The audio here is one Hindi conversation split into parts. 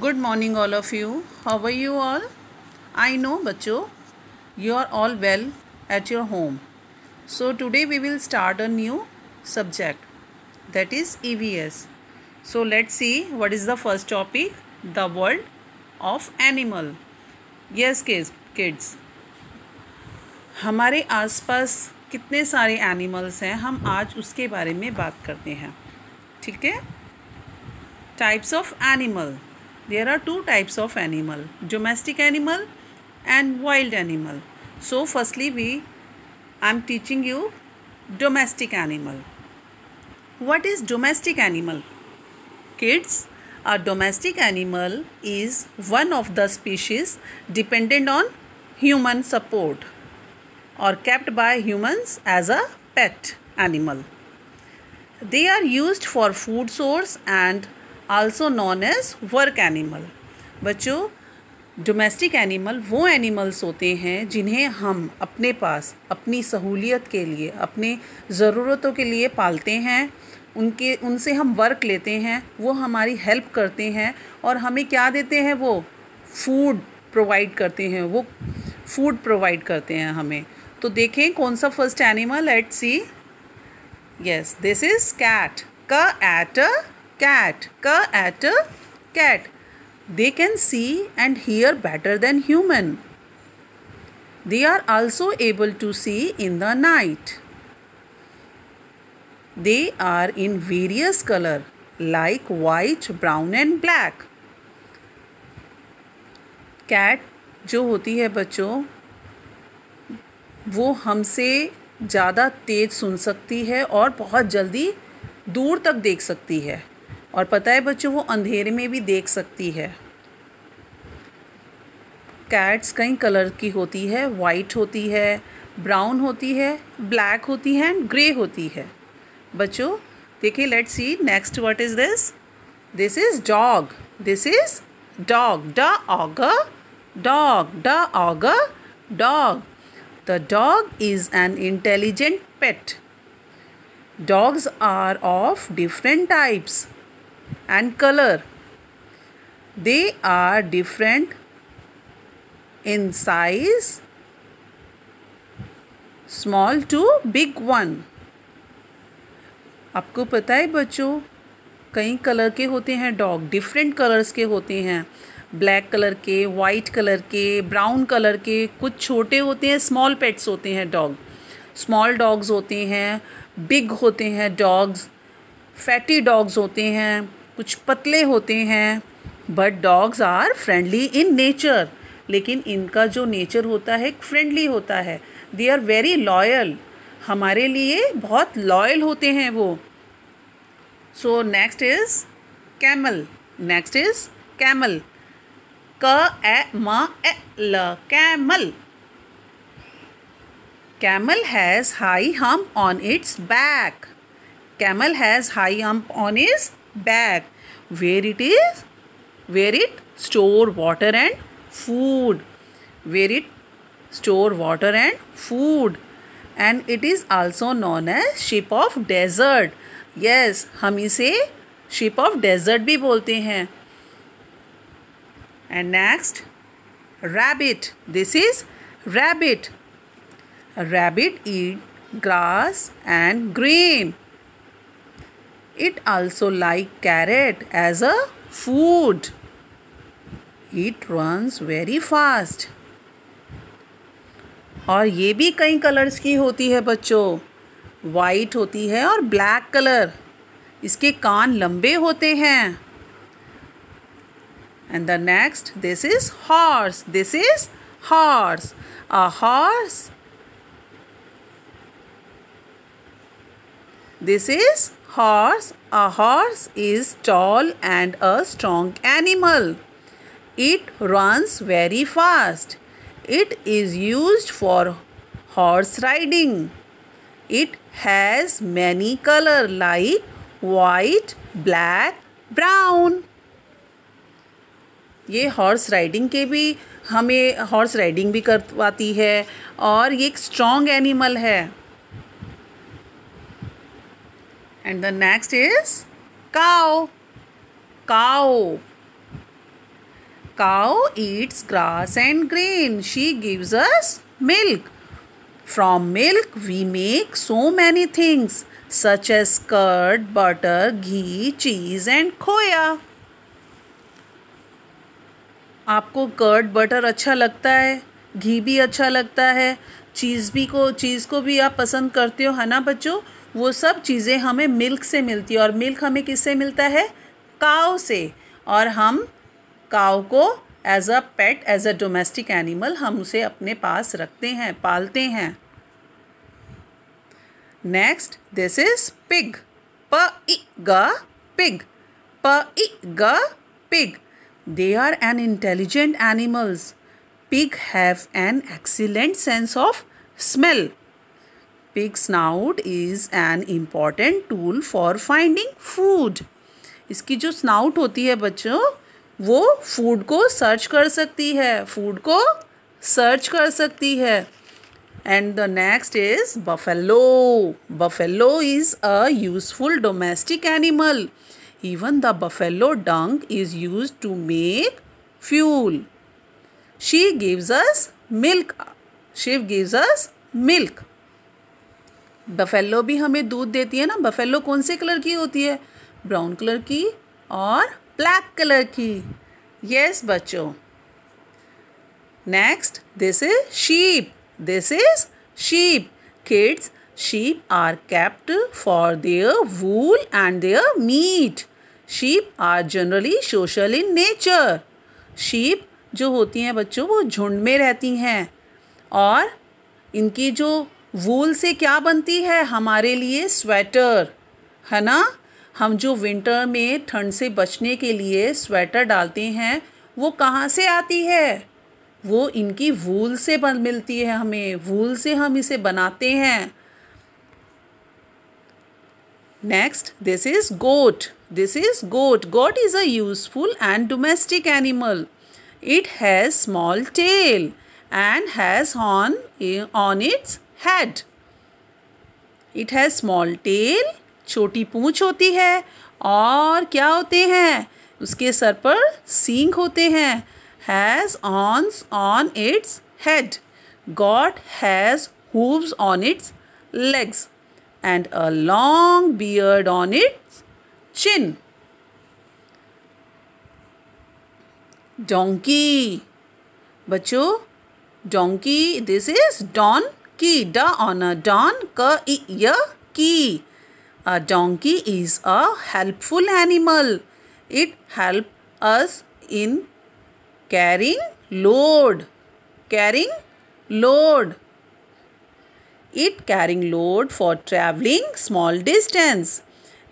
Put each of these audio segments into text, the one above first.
Good morning all of you how are you all I know बच्चों you are all well at your home so today we will start a new subject that is E V S so let see what is the first topic the world of animal yes kids हमारे आस पास कितने सारे एनिमल्स हैं, हम आज उसके बारे में बात करते हैं। ठीक है? Types of animals there are two types of animal domestic animal and wild animal. So firstly we i'm teaching you domestic animal. What is domestic animal? Kids a domestic animal is one of the species dependent on human support or kept by humans as a pet animal. They are used for food source and also नॉन एज वर्क एनिमल बच्चों डोमेस्टिक एनिमल वो एनिमल्स होते हैं जिन्हें हम अपने पास, अपनी सहूलियत के लिए, अपने ज़रूरतों के लिए पालते हैं। उनके, उनसे हम वर्क लेते हैं, वो हमारी हेल्प करते हैं और हमें क्या देते हैं वो? फ़ूड प्रोवाइड करते हैं, वो फ़ूड प्रोवाइड करते हैं हमें। तो देखें कौन सा first animal at see yes this is cat क एट अ कैट क at a cat they can see and hear better than human they are also able to see in the night they are in various color like white brown and black cat जो होती है बच्चों वो हमसे ज़्यादा तेज़ सुन सकती है और बहुत जल्दी दूर तक देख सकती है और पता है बच्चों, वो अंधेरे में भी देख सकती है। कैट्स कई कलर की होती है वाइट होती है ब्राउन होती है ब्लैक होती है एंड ग्रे होती है। बच्चों, देखिए let see next what is this this is dog this is dog ड ऑगर डॉग ड auger dog The dog is an intelligent pet. Dogs are of different types. And color. They are different in size, small to big one. आपको पता है बच्चों कई कलर के होते हैं डॉग डिफरेंट कलर्स के होते हैं ब्लैक कलर के वाइट कलर के ब्राउन कलर के कुछ छोटे होते हैं स्मॉल पेट्स होते हैं डॉग स्मॉल डॉग्स होते हैं बिग होते हैं डॉग्स फैटी डॉग्स होते हैं कुछ पतले होते हैं but dogs are friendly in nature लेकिन इनका जो नेचर होता है फ्रेंडली होता है। दे आर वेरी लॉयल हमारे लिए बहुत लॉयल होते हैं वो। So next is camel next is camel क ए म ए ल camel camel has high hump on its back camel has high hump on its back. Where it is? Where it store water and food. Where it store water and food. And it is also known as ship of desert. Yes, हम इसे ship of desert भी बोलते हैं. And next, rabbit. This is rabbit. A rabbit eat grass and grain. It also like carrot as a food it runs very fast और ये भी कई कलर्स की होती है बच्चों। वाइट होती है और ब्लैक कलर इसके कान लंबे होते हैं। And the next this is horse this is horse a horse this is horse a horse is tall and a strong animal it runs very fast it is used for horse riding it has many color like white black brown ये हॉर्स राइडिंग के भी हमें हॉर्स राइडिंग भी करवाती है और ये एक स्ट्रॉन्ग एनिमल है and the next is cow cow cow eats grass and grain. She gives us milk. From milk, we make so many things such as curd, butter, ghee, cheese, and khoya. आपको कर्ड बटर अच्छा लगता है घी भी अच्छा लगता है चीज़ भी को चीज़ को भी आप पसंद करते हो है ना बच्चों वो सब चीज़ें हमें मिल्क से मिलती है। और मिल्क हमें किससे मिलता है? काव से। और हम काव को as a pet as a domestic animal हम उसे अपने पास रखते हैं, पालते हैं। Next this is pig P I ग pig P I G pig they are an intelligent animals pig have an excellent sense of smell. Pig snout is an important tool for finding food. इसकी जो स्नाउट होती है बच्चों वो फ़ूड को सर्च कर सकती है फ़ूड को सर्च कर सकती है and the next is buffalo buffalo is a useful domestic animal even the buffalo dung is used to make fuel she gives us milk she gives us milk buffalo भी हमें दूध देती है ना? बफेलो कौन से कलर की होती है? ब्राउन कलर की और ब्लैक कलर की। यस yes, बच्चों। Next this is sheep this is sheep kids sheep are kept for their wool and their meat. Sheep are generally social in nature. Sheep जो होती हैं बच्चों वो झुंड में रहती हैं। और इनकी जो वूल से क्या बनती है? हमारे लिए स्वेटर, है ना? हम जो विंटर में ठंड से बचने के लिए स्वेटर डालते हैं, वो कहाँ से आती है? वो इनकी वूल से बन, मिलती है हमें। वूल से हम इसे बनाते हैं। Next this is goat this is goat goat is a useful and domestic animal it has small tail and has horn on its head it has small tail छोटी पूछ होती है और क्या होते हैं? उसके सर पर सींग होते हैं। Has horns on its head goat has hooves on its legs and a long beard on its chin donkey बच्चों donkey this is donkey d on a don k i a donkey is a helpful animal. It help us in carrying load. Carrying load. It carrying load for traveling small distance.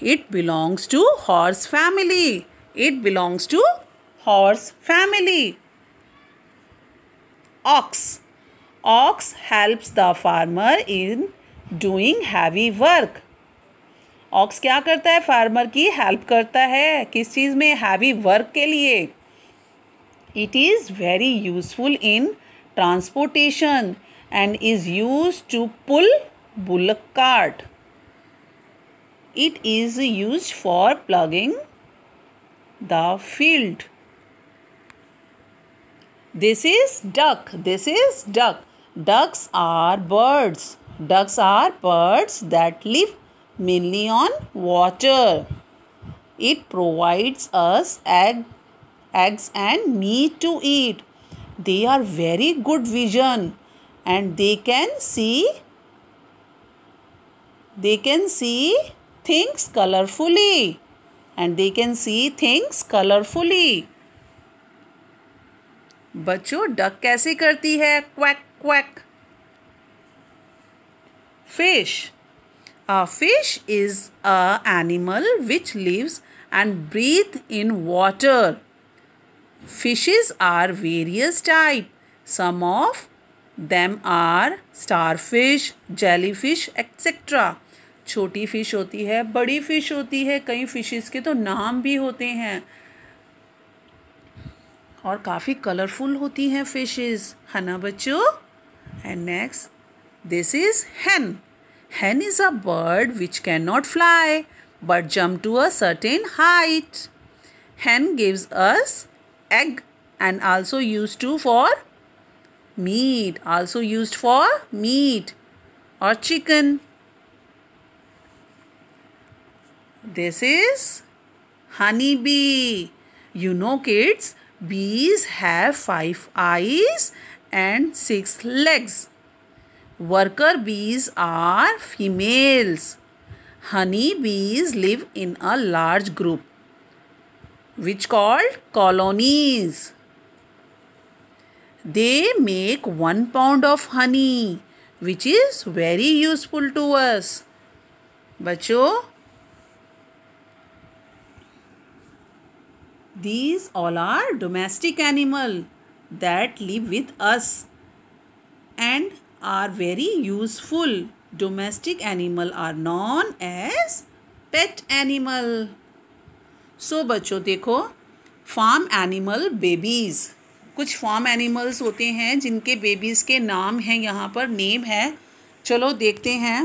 It belongs to horse family. It belongs to horse family. Ox. Ox helps the farmer in doing heavy work. Ox क्या करता है फार्मर की हेल्प करता है किस चीज़ में हैवी वर्क के लिए it is very useful in transportation and is use to pull bullock cart it is use for ploughing the field This is duck. This is duck. Ducks are birds. Ducks are birds that live mainly on water. It provides us egg, eggs and meat to eat. They are very good vision and they can see they can see things colorfully and they can see things colorfully बच्चों डक कैसे करती है quack a fish is a animal which lives and breathe in water fishes are various type some of them are star fish jelly fish etcetera छोटी फ़िश होती है, बड़ी फ़िश होती है, कई फिशेस के तो नाम भी होते हैं। और काफ़ी कलरफुल होती हैं फिशेस है ना बच्चों? And next, this is hen. Hen is a bird which cannot fly but jump to a certain height. Hen gives us egg and also used to for meat, also used for meat or chicken. This is honeybee. You know kids, bees have five eyes and 6 legs. Worker bees are females. Honey bees live in a large group which called colonies. They make 1 pound of honey which is very useful to us. Bacho, these all are domestic animal. That live with us and are very useful. Domestic animal are known as pet animal. So बच्चों देखो farm animal babies कुछ फार्म एनिमल्स होते हैं जिनके बेबीज़ के नाम हैं यहाँ पर नेम है चलो देखते हैं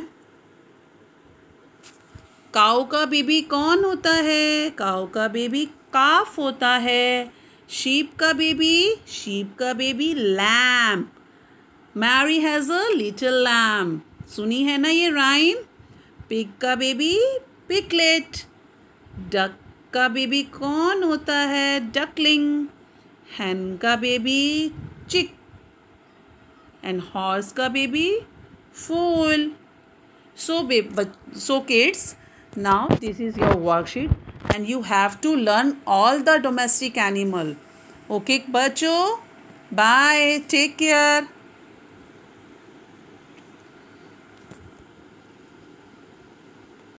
काऊ का बेबी कौन होता है काऊ का बेबी काफ होता है शीप का बेबी शीप का baby lamb Mary has a little lamb सुनी है ना ये राइम पिग का बेबी पिकलेट डक का बेबी कौन होता है? डकलिंग hen का बेबी चिक and horse का baby foal. So so kids, now this is your worksheet. and you have to learn all the domestic animal. Okay bacho bye take care.